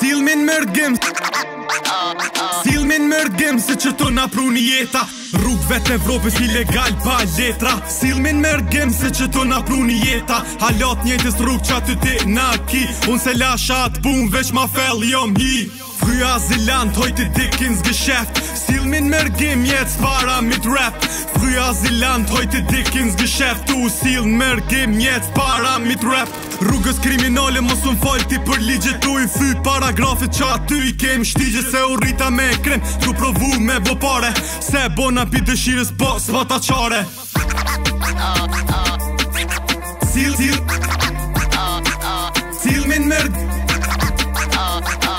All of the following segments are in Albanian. Silmin mërgim Silmin mërgim Se që të napruni jeta Rrugve të Evropës ilegal pa letra Silmin mërgim Se që të napruni jeta Halat njëtës rrug që aty ti na ki Unë se lasha atë pun veç ma fell jom hi Fryja zilant hojti dikins gësheft Silmin mërgim jetë svara mit rap Fruja zilant hojti dikins gësheft U silmin mërgim jetë svara mit rap Rrugës kriminale mos më falti për ligje Tu i fy paragrafit që aty i kem shtigje Se u rrita me krem, tu provu me vopare Se bona pi dëshirës po sva ta qare Sil, sil Cil min mërd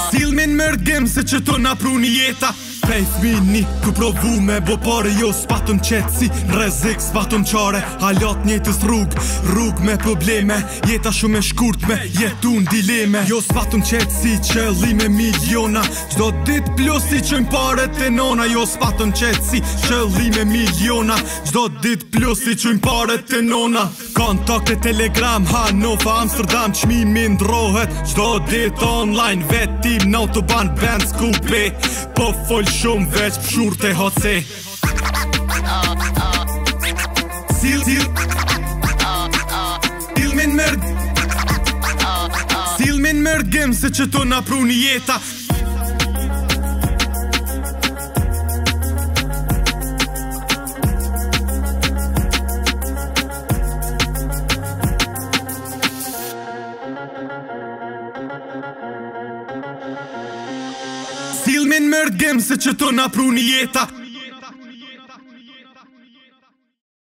Sil min mërd gem se që të pruni jeta shpej fmini Ku provu me bo pare jo s'patëm qetë si Rezik s'patëm qare Halat njëtës rrug Rrug me probleme Jeta shumë e shkurt me jetu në dileme Jo s'patëm qetë si që li me miliona Gjdo dit plus i qojnë pare të nona Jo s'patëm qetë si që li me miliona Gjdo dit plus i qojnë pare të nona Kontakte Telegram, Hanova, Amsterdam Qmi mi ndrohet, qdo dit online Vet tim në autoban, band skupi Po fol shumë veç pëshur të hoci Sil, sil Sil min mërd Sil min mërd se që tu na pru një jeta Filmin mërë dhemë se që të në një jeta